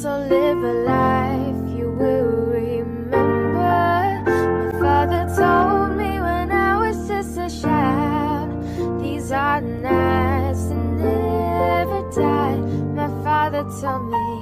So live a life you will remember. My father told me when I was just a child, these are the nights that never die. My father told me.